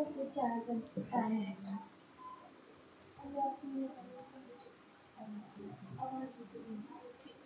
I want you.